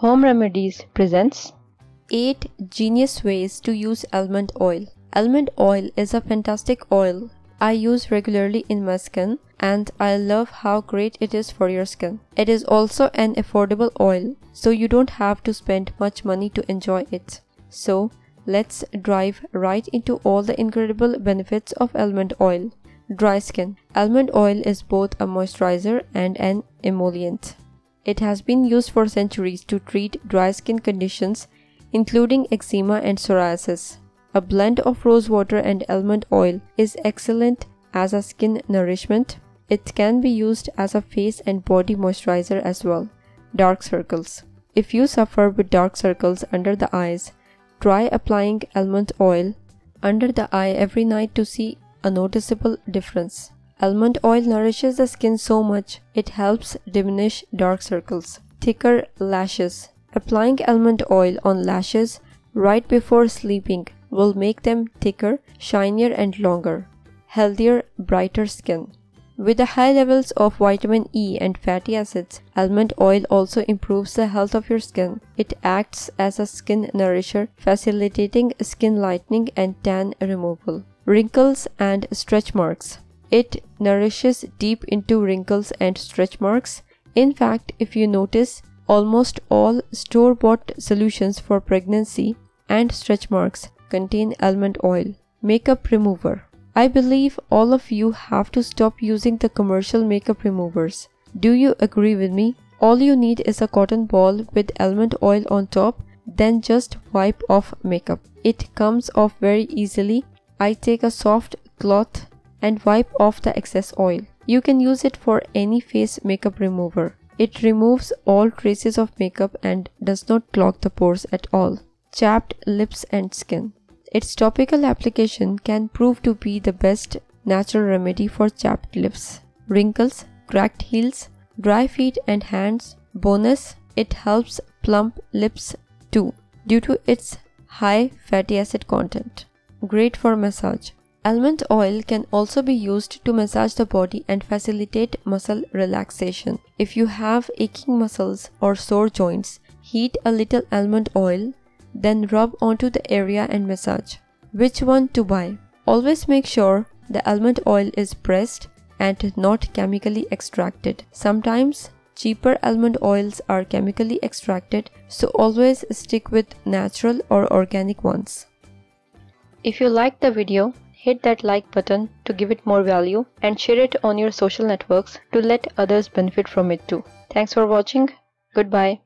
Home Remedies presents 8 Genius Ways to Use Almond Oil. Almond oil is a fantastic oil I use regularly in my skin and I love how great it is for your skin. It is also an affordable oil, so you don't have to spend much money to enjoy it. So, let's dive right into all the incredible benefits of almond oil. Dry skin. Almond oil is both a moisturizer and an emollient. It has been used for centuries to treat dry skin conditions, including eczema and psoriasis. A blend of rose water and almond oil is excellent as a skin nourishment. It can be used as a face and body moisturizer as well. Dark circles. If you suffer with dark circles under the eyes, try applying almond oil under the eye every night to see a noticeable difference. Almond oil nourishes the skin so much it helps diminish dark circles. Thicker lashes. Applying almond oil on lashes right before sleeping will make them thicker, shinier, and longer. Healthier, brighter skin. With the high levels of vitamin E and fatty acids, almond oil also improves the health of your skin. It acts as a skin nourisher, facilitating skin lightening and tan removal. Wrinkles and stretch marks. It nourishes deep into wrinkles and stretch marks. In fact, if you notice, almost all store bought solutions for pregnancy and stretch marks contain almond oil. Makeup remover. I believe all of you have to stop using the commercial makeup removers. Do you agree with me? All you need is a cotton ball with almond oil on top, then just wipe off makeup. It comes off very easily. I take a soft cloth and wipe off the excess oil. You can use it for any face makeup remover. It removes all traces of makeup and does not clog the pores at all. Chapped lips and skin. Its topical application can prove to be the best natural remedy for chapped lips, wrinkles, cracked heels, dry feet and hands. Bonus, it helps plump lips too due to its high fatty acid content. Great for massage. Almond oil can also be used to massage the body and facilitate muscle relaxation. If you have aching muscles or sore joints, heat a little almond oil, then rub onto the area and massage. Which one to buy? Always make sure the almond oil is pressed and not chemically extracted. Sometimes cheaper almond oils are chemically extracted, so always stick with natural or organic ones. If you liked the video, hit that like button to give it more value and share it on your social networks to let others benefit from it too. Thanks for watching. Goodbye.